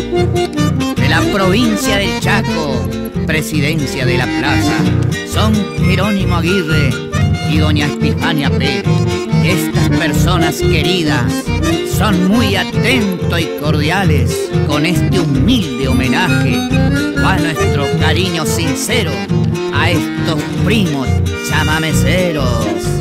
De la provincia del Chaco, presidencia de la plaza, son Jerónimo Aguirre y doña Espifania Pérez. Estas personas queridas son muy atentos y cordiales. Con este humilde homenaje va nuestro cariño sincero a estos primos chamameceros.